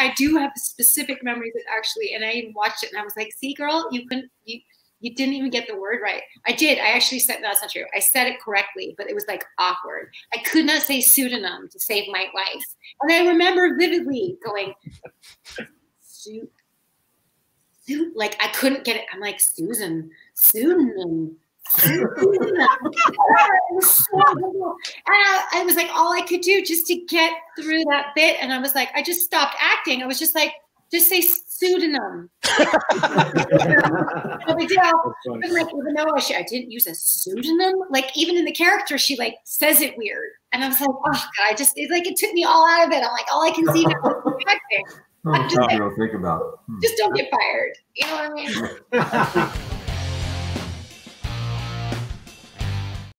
I do have specific memories that actually, and I even watched it and I was like, see, girl, you couldn't, you, you didn't even get the word right. I did. I actually said, no, that's not true. I said it correctly, but it was like awkward. I could not say pseudonym to save my life. And I remember vividly going, suit, like I couldn't get it. I'm like, Susan, pseudonym. I, I was like, all I could do just to get through that bit. And I was like, I just stopped acting. I was just like, just say pseudonym. no big deal. Like, even though I, I didn't use a pseudonym, like even in the character, she like says it weird. And I was like, oh God, I just, it, like, it took me all out of it. I'm like, all I can see now is acting. Oh, just, like, think about. Hmm. Just don't get fired. You know what I mean?